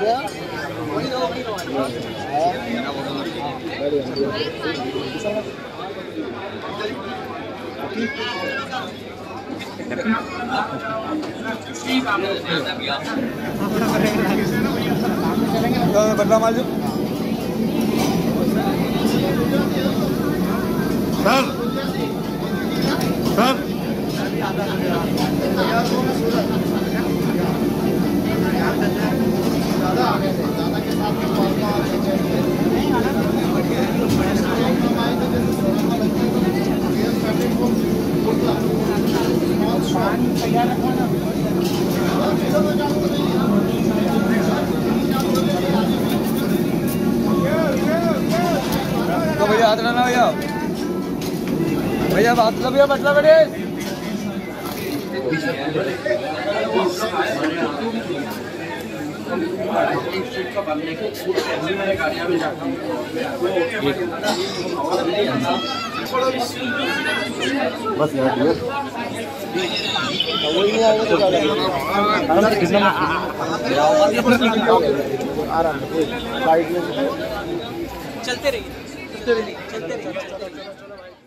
गया बदला मार सर सर तो भैया हाथ लाना भैया भैया ला भैया बड़े बस यार चलते रहिए। चलते रहिए। चलते रहिए।